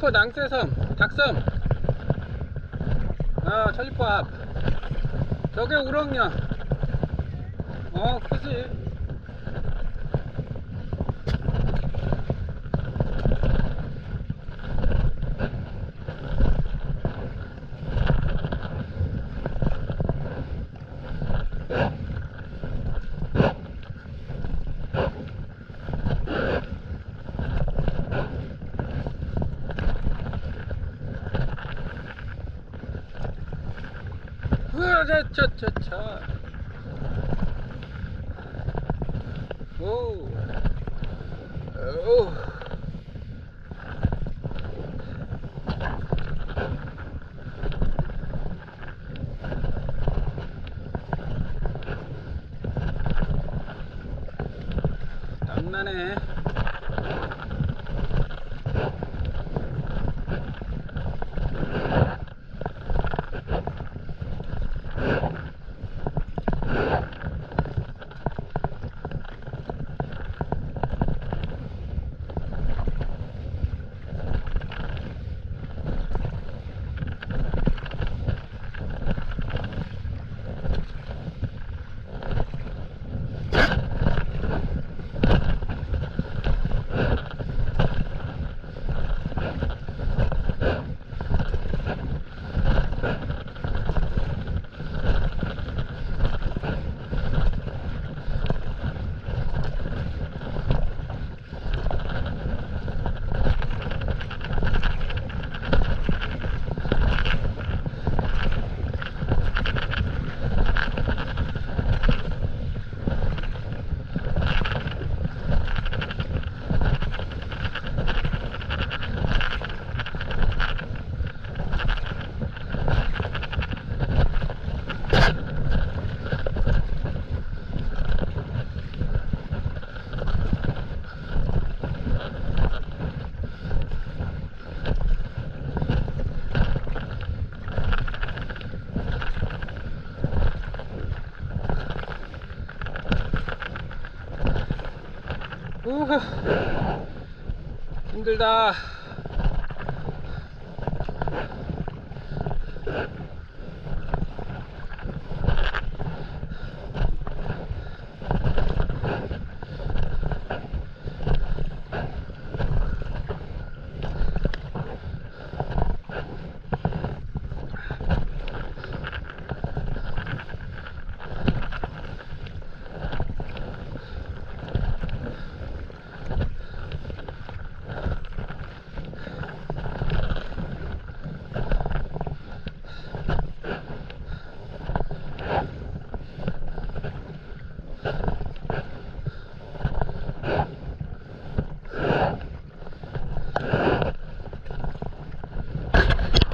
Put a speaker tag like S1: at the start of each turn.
S1: 천리포 낭새섬 닭섬. 아 천리포 앞 저게 우렁이야. 어 크지 으아자차차차 오. 오. 땀나네 힘들다